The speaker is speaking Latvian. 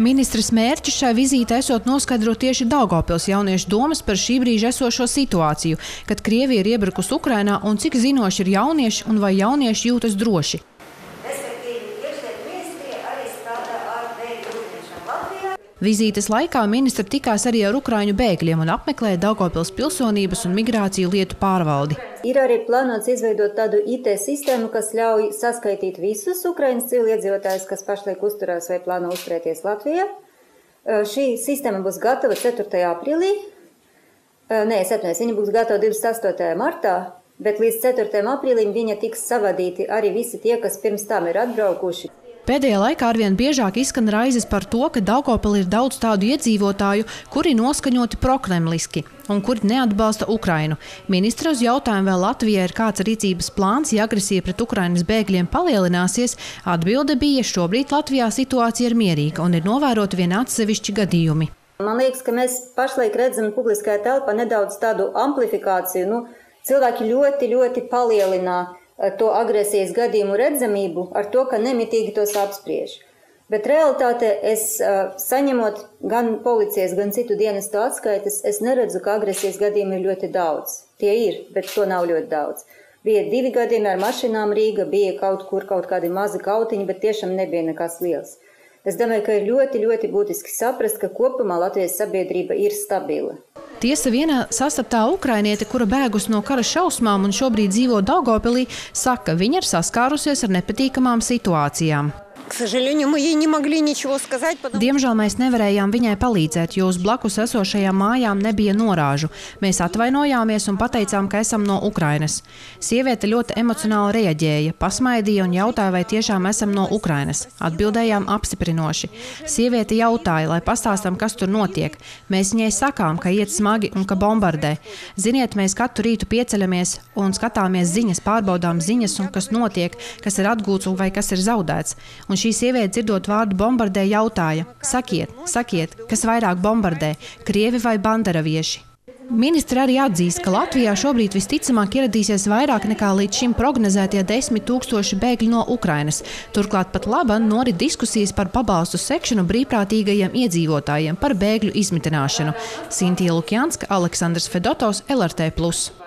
Ministres mērķis šai vizītē esot noskaidrot tieši Daugavpils jauniešu domas par šī brīža esošo situāciju, kad Krievija ir iebrukus Ukrainā un cik zinoši ir jaunieši un vai jaunieši jūtas droši. Vizītes laikā ministra tikās arī ar ukraiņu bēgļiem un apmeklēja Daugavpils pilsonības un migrāciju lietu pārvaldi. Ir arī plānots izveidot tādu IT sistēmu, kas ļauj saskaitīt visus Ukraiņas civiliedzīvotājus, kas pašlaik uzturās vai plāno uzturēties Latvijā. Šī sistēma būs gatava 4. aprīlī. Nē, es atvainojos, viņa būs gatava 28. martā, bet līdz 4. aprīlim viņa tiks savadīti arī visi tie, kas pirms tam ir atbraukuši. Pēdējā laikā arvien biežāk izskan raizes par to, ka Daugopilī ir daudz tādu iedzīvotāju, kuri noskaņoti prokremliski un kuri neatbalsta Ukrainu. Ministra uz jautājumu, vai Latvijai ir kāds rīcības plāns, ja agresija pret Ukrainas bēgļiem palielināsies, atbilde bija, šobrīd Latvijā situācija ir mierīga un ir novēroti vien atsevišķi gadījumi. Man liekas, ka mēs pašlaik redzam publiskajā telpā nedaudz tādu amplifikāciju. Nu, cilvēki ļoti, ļoti palielinā to agresijas gadījumu redzamību ar to, ka nemitīgi tos apspriež. Bet realitāte es saņemot gan policijas, gan citu dienestu atskaites, es neredzu, ka agresijas gadījumi ir ļoti daudz. Tie ir, bet to nav ļoti daudz. Bija divi gadījumi ar mašīnām Rīga, bija kaut kur kaut kādi mazi kautiņi, bet tiešām nebija nekas liels. Es domāju, ka ir ļoti, ļoti būtiski saprast, ka kopumā Latvijas sabiedrība ir stabila. Tiesa viena sastaptā ukrainiete, kura bēgus no kara šausmām un šobrīd dzīvo Daugopilī, saka, viņa ir saskārusies ar nepatīkamām situācijām. Diemžēl mēs nevarējām viņai palīdzēt, jo uz blakus esošajām mājām nebija norāžu. Mēs atvainojāmies un pateicām, ka esam no Ukrainas. Sieviete ļoti emocionāli reaģēja, pasmaidīja un jautāja, vai tiešām esam no Ukrainas. Atbildējām apstiprinoši. Sieviete jautāja, lai pastāstam, kas tur notiek. Mēs viņai sakām, ka iet smagi un ka bombardē. Ziniet, mēs katru rītu pieceļamies un skatāmies ziņas, pārbaudām ziņas un kas notiek, kas ir atgūts vai kas ir zaudēts. Un šī sieviete, dzirdot vārdu bombardē, jautāja: Sakiet, sakiet, kas vairāk bombardē - krievi vai banderavieši? Ministra arī atzīst, ka Latvijā šobrīd visticamāk ieradīsies vairāk nekā līdz šim prognozētie desmit tūkstoši bēgļi no Ukrainas. Turklāt pat laba norit diskusijas par pabalstu sekšanu brīvprātīgajiem iedzīvotājiem par bēgļu izmitināšanu. Sintīja Lukjanska, Aleksandrs Fedotovs, LRT+.